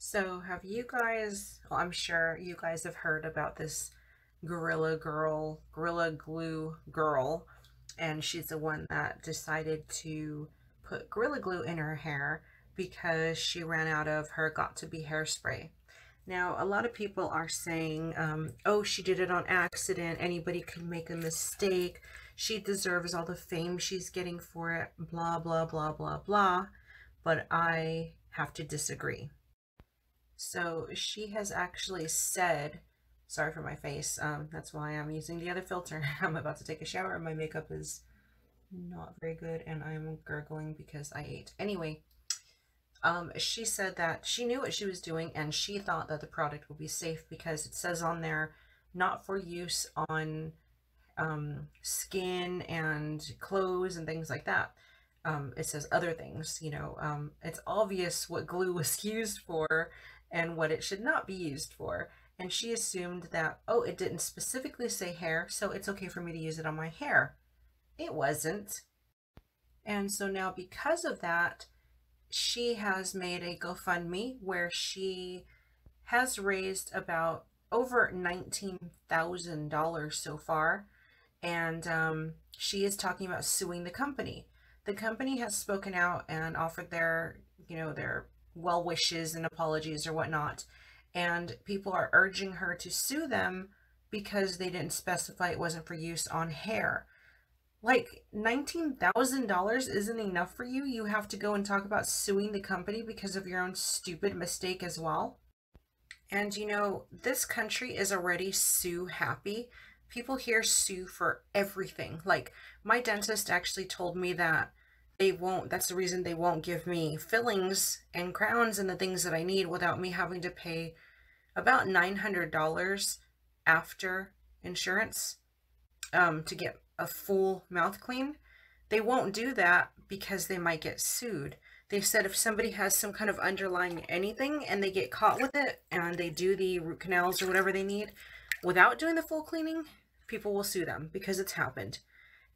So have you guys, well, I'm sure you guys have heard about this Gorilla Girl, Gorilla Glue Girl, and she's the one that decided to put Gorilla Glue in her hair because she ran out of her Got To Be hairspray. Now, a lot of people are saying, um, oh, she did it on accident. Anybody could make a mistake. She deserves all the fame she's getting for it, blah, blah, blah, blah, blah. But I have to disagree. So she has actually said, sorry for my face, um, that's why I'm using the other filter. I'm about to take a shower and my makeup is not very good and I'm gurgling because I ate. Anyway, um, she said that she knew what she was doing and she thought that the product would be safe because it says on there not for use on um, skin and clothes and things like that. Um, it says other things, you know, um, it's obvious what glue was used for and what it should not be used for. And she assumed that, oh, it didn't specifically say hair, so it's okay for me to use it on my hair. It wasn't. And so now because of that, she has made a GoFundMe where she has raised about over $19,000 so far. And um, she is talking about suing the company. The company has spoken out and offered their, you know, their well wishes and apologies or whatnot. And people are urging her to sue them because they didn't specify it wasn't for use on hair. Like $19,000 isn't enough for you. You have to go and talk about suing the company because of your own stupid mistake as well. And you know, this country is already sue happy. People here sue for everything. Like my dentist actually told me that they won't, that's the reason they won't give me fillings and crowns and the things that I need without me having to pay about $900 after insurance um, to get a full mouth clean. They won't do that because they might get sued. They said if somebody has some kind of underlying anything and they get caught with it and they do the root canals or whatever they need without doing the full cleaning, people will sue them because it's happened.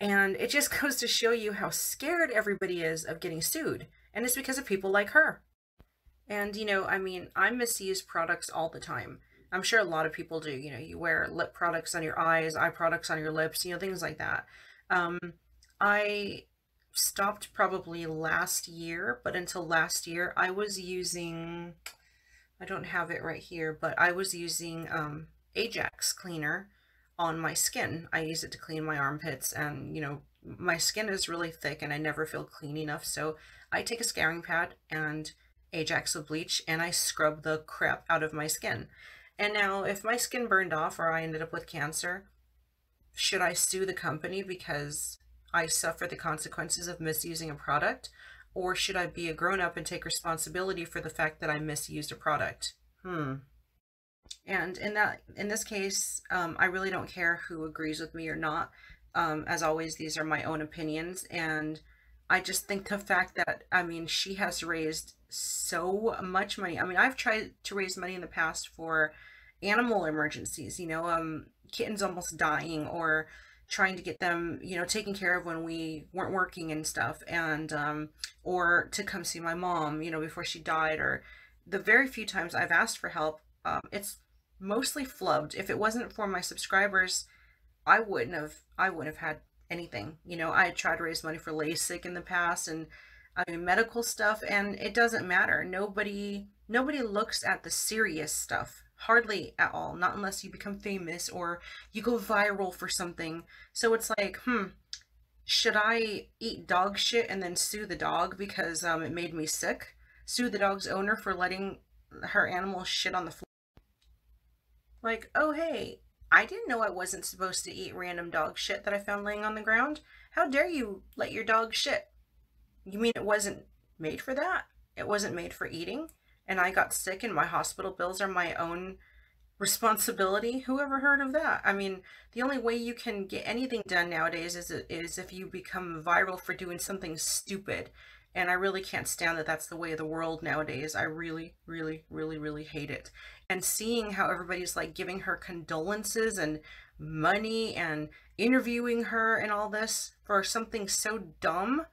And it just goes to show you how scared everybody is of getting sued. And it's because of people like her. And, you know, I mean, I misuse products all the time. I'm sure a lot of people do. You know, you wear lip products on your eyes, eye products on your lips, you know, things like that. Um, I stopped probably last year, but until last year, I was using, I don't have it right here, but I was using um, Ajax cleaner on my skin. I use it to clean my armpits and, you know, my skin is really thick and I never feel clean enough. So I take a scouring pad and Ajax with bleach and I scrub the crap out of my skin. And now if my skin burned off or I ended up with cancer, should I sue the company because I suffer the consequences of misusing a product? Or should I be a grown up and take responsibility for the fact that I misused a product? Hmm. And in that, in this case, um, I really don't care who agrees with me or not. Um, as always, these are my own opinions. And I just think the fact that, I mean, she has raised so much money. I mean, I've tried to raise money in the past for animal emergencies, you know, um, kittens almost dying or trying to get them, you know, taken care of when we weren't working and stuff. And, um, or to come see my mom, you know, before she died or the very few times I've asked for help, um, it's mostly flubbed. If it wasn't for my subscribers, I wouldn't have I wouldn't have had anything. You know, I tried to raise money for LASIK in the past and I mean medical stuff and it doesn't matter. Nobody nobody looks at the serious stuff. Hardly at all. Not unless you become famous or you go viral for something. So it's like, hmm, should I eat dog shit and then sue the dog because um, it made me sick? Sue the dog's owner for letting her animal shit on the floor? Like, oh hey, I didn't know I wasn't supposed to eat random dog shit that I found laying on the ground. How dare you let your dog shit? You mean it wasn't made for that? It wasn't made for eating? And I got sick and my hospital bills are my own responsibility? Whoever heard of that? I mean, the only way you can get anything done nowadays is, is if you become viral for doing something stupid. And I really can't stand that that's the way of the world nowadays. I really, really, really, really hate it. And seeing how everybody's like giving her condolences and money and interviewing her and all this for something so dumb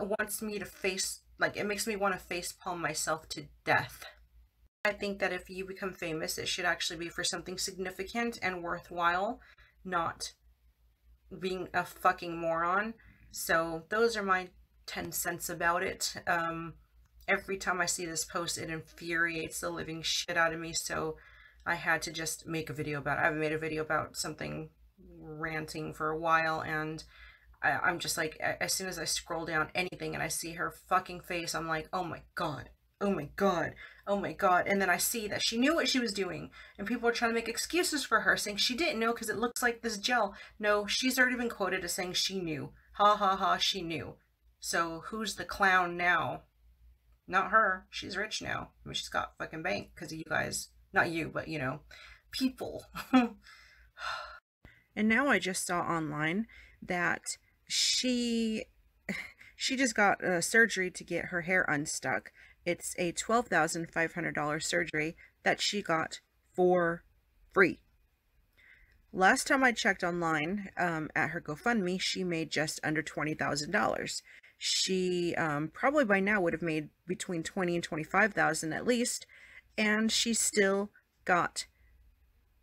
wants me to face, like, it makes me want to face palm myself to death. I think that if you become famous, it should actually be for something significant and worthwhile, not being a fucking moron. So those are my 10 cents about it. Um, every time I see this post, it infuriates the living shit out of me. So I had to just make a video about it. I haven't made a video about something ranting for a while and I, am just like, as soon as I scroll down anything and I see her fucking face, I'm like, oh my god, oh my god, oh my god. And then I see that she knew what she was doing. And people are trying to make excuses for her, saying she didn't know because it looks like this gel. No, she's already been quoted as saying she knew. Ha ha ha, she knew. So who's the clown now? Not her. She's rich now. I mean, she's got fucking bank because of you guys. Not you, but you know, people. and now I just saw online that she she just got a surgery to get her hair unstuck. It's a $12,500 surgery that she got for free. Last time I checked online um, at her GoFundMe, she made just under $20,000. She um, probably by now would have made between 20 and 25,000 at least, and she still got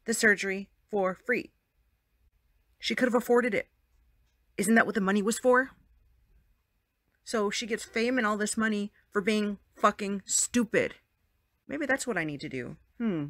the surgery for free. She could have afforded it. Isn't that what the money was for? So she gets fame and all this money for being fucking stupid. Maybe that's what I need to do. Hmm.